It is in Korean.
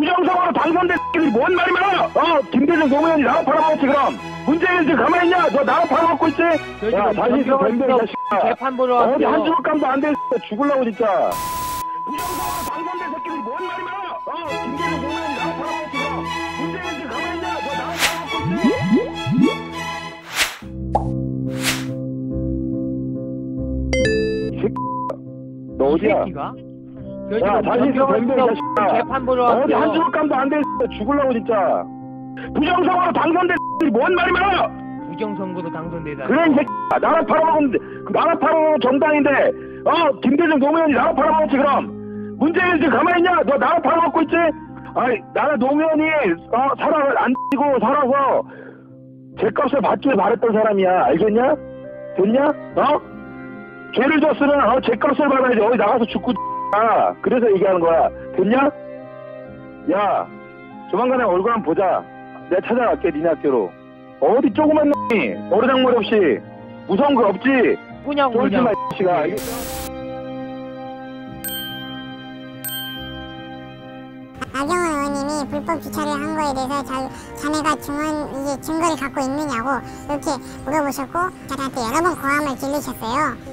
부정선거로 당선된 X들이 뭔 말이 많아? 어, 김대중 노무현이 나라 팔아먹었지 그럼. 문재인 지금 가만히 있냐? 너 나라 팔아먹고 있지? 야, 다시 있어, 뱀뱀, 이 변경에서 자식아. 재판 보러 어디 왔어요. 한 주먹감도 안 돼, 죽을라고 진짜. 부정선거로 당선된 새끼들이 뭔 말이 많아? 어, 김대중 노무현이 나라 팔아먹었지 그럼. 문재인 지금 가만히 있냐? 너 나라 팔아먹고 있지? 너 어디야? 야, 다시 있어, 뱀뱀, 이 자식아. 재판 보러 어디 한 왔어요. 주먹감도 안 돼, 죽을라고 진짜. 부정선거로 당선된 뭔 말이 많아? 부정선거도 당선되다. 그래 이 새끼야. 나라 팔아먹으면 그 나라 팔아먹은 정당인데 어 김대중 노무현이 나라 팔아먹었지 그럼. 문재인 지금 가만히 있냐? 너 나라 팔아먹고 있지? 아니 나라 노무현이 어 살아 안 뛰고 살아서 죄값을 받길 바랬던 사람이야. 알겠냐? 됐냐? 어? 죄를 졌으면 어 죄값을 받아야지. 어디 나가서 죽고 아 그래서 얘기하는 거야. 됐냐? 야 조만간에 얼굴 한번 보자. 내가 찾아갈게 니네 학교로. 어디 조그만 놈이. 어리장머리 없이. 무서운 거 없지? 그냥 쫄지 그냥. 마 씨가. 알겠어? 나경원 의원님이 불법 주차를 한 거에 대해서 자, 자네가 증언 이게 증거를 갖고 있느냐고 이렇게 물어보셨고 저한테 여러 번 고함을 질르셨어요.